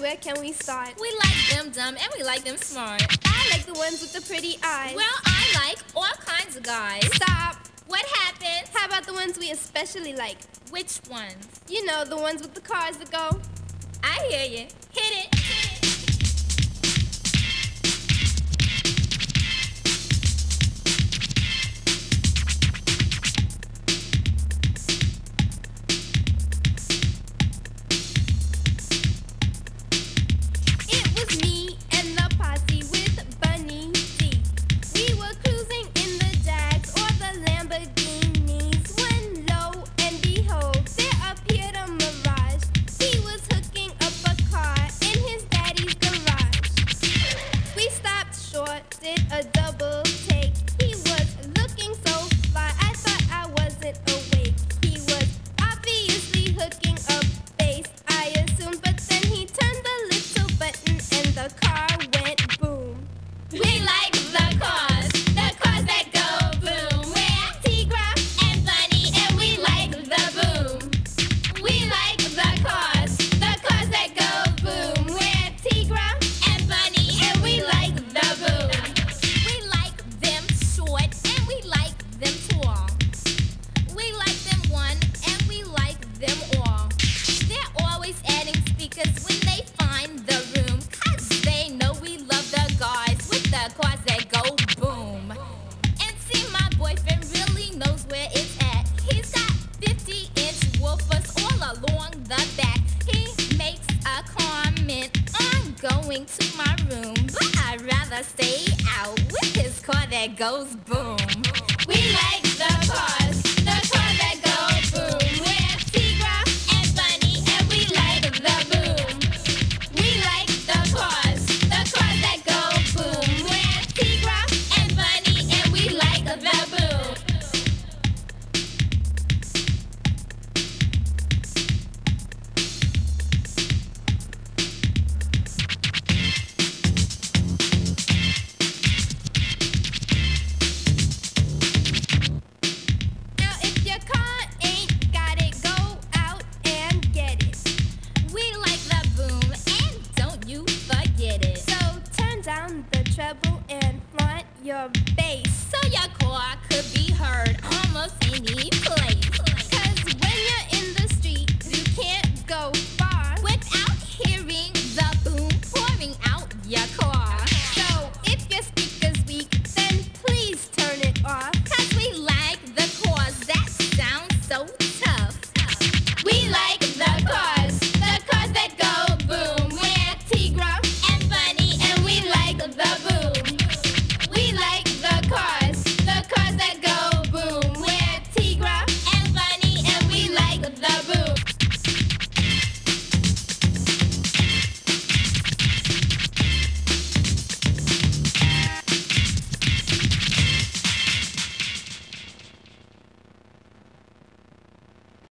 where can we start? We like them dumb and we like them smart. I like the ones with the pretty eyes. Well, I like all kinds of guys. Stop. What happened? How about the ones we especially like? Which ones? You know, the ones with the cars that go. I hear you. Hit it. It did a double the cars that go boom. And see, my boyfriend really knows where it's at. He's got 50 inch woofers all along the back. He makes a comment on going to my room, but I'd rather stay out with his car that goes boom. treble and front your bass so your core could be heard almost any place.